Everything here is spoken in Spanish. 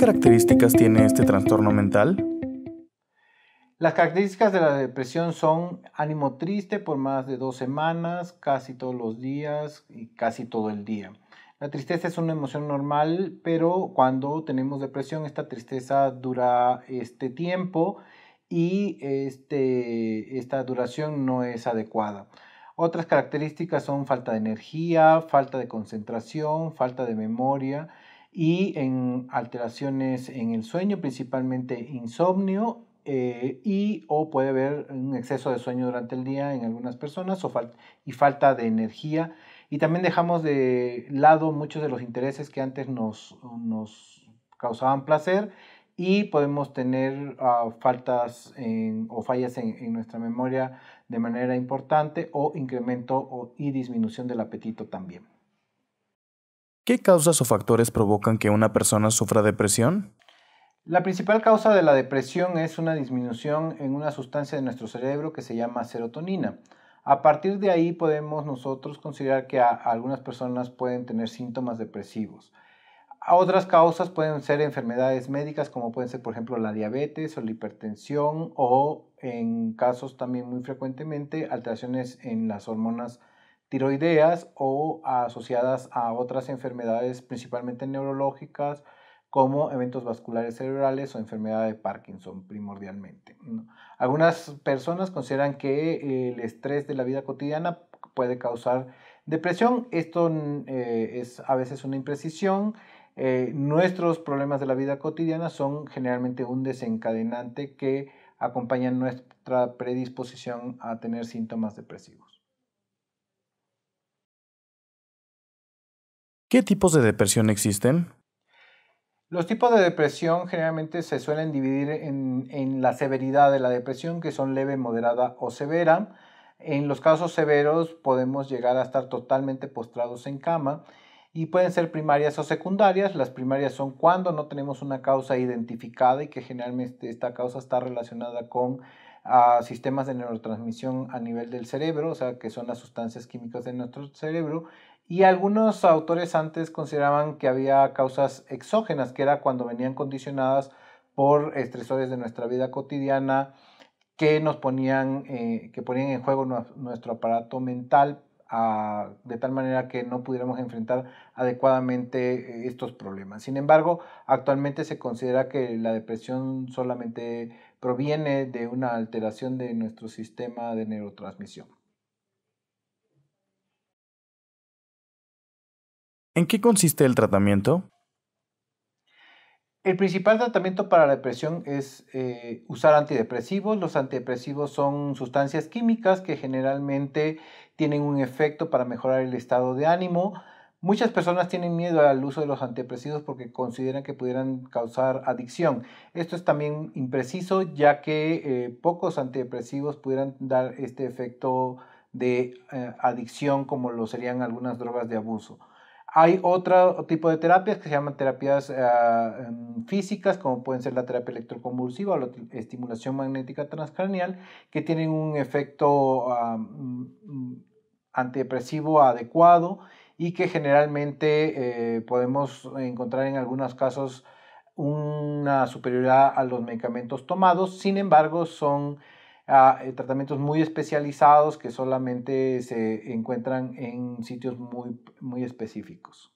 características tiene este trastorno mental? Las características de la depresión son ánimo triste por más de dos semanas, casi todos los días y casi todo el día. La tristeza es una emoción normal, pero cuando tenemos depresión, esta tristeza dura este tiempo y este, esta duración no es adecuada. Otras características son falta de energía, falta de concentración, falta de memoria y en alteraciones en el sueño, principalmente insomnio eh, y o puede haber un exceso de sueño durante el día en algunas personas o y falta de energía. Y también dejamos de lado muchos de los intereses que antes nos, nos causaban placer y podemos tener uh, faltas o fallas en, en, nuestra memoria de manera importante o incremento o, y disminución del apetito también. ¿Qué causas o factores provocan que una persona sufra depresión? La principal causa de la depresión es una disminución en una sustancia de nuestro cerebro que se llama serotonina. A partir de ahí podemos nosotros considerar que algunas personas pueden tener síntomas depresivos. Otras causas pueden ser enfermedades médicas como pueden ser por ejemplo la diabetes o la hipertensión o en casos también muy frecuentemente alteraciones en las hormonas tiroideas o asociadas a otras enfermedades principalmente neurológicas como eventos vasculares cerebrales o enfermedad de Parkinson primordialmente. Algunas personas consideran que el estrés de la vida cotidiana puede causar depresión. Esto eh, es a veces una imprecisión eh, nuestros problemas de la vida cotidiana son generalmente un desencadenante que acompaña nuestra predisposición a tener síntomas depresivos. ¿Qué tipos de depresión existen? Los tipos de depresión generalmente se suelen dividir en, en, la severidad de la depresión, que son leve, moderada o severa. En los casos severos podemos llegar a estar totalmente postrados en cama y pueden ser primarias o secundarias. Las primarias son cuando no tenemos una causa identificada y que generalmente esta causa está relacionada con ah, sistemas de neurotransmisión a nivel del cerebro, o sea, que son las sustancias químicas de nuestro cerebro. Y algunos autores antes consideraban que había causas exógenas, que era cuando venían condicionadas por estresores de nuestra vida cotidiana que nos ponían, eh, que ponían en juego nuestro aparato mental de tal manera que no pudiéramos enfrentar adecuadamente eh, estos problemas. Sin embargo, actualmente se considera que la depresión solamente proviene de una alteración de nuestro sistema de neurotransmisión. ¿En qué consiste el tratamiento? El principal tratamiento para la depresión es eh, usar antidepresivos. Los antidepresivos son sustancias químicas que generalmente tienen un efecto para mejorar el estado de ánimo. Muchas personas tienen miedo al uso de los antidepresivos porque consideran que pudieran causar adicción. Esto es también impreciso ya que eh, pocos antidepresivos pudieran dar este efecto de eh, adicción como lo serían algunas drogas de abuso. Hay otro tipo de terapias que se llaman terapias eh, em, físicas, como pueden ser la terapia electroconvulsiva o la estimulación magnética transcranial, que tienen un efecto mm, antidepresivo adecuado y que generalmente eh, podemos encontrar en algunos casos una superioridad a los medicamentos tomados. Sin embargo, son eh, tratamientos muy especializados que solamente se encuentran en sitios muy, muy específicos.